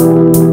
you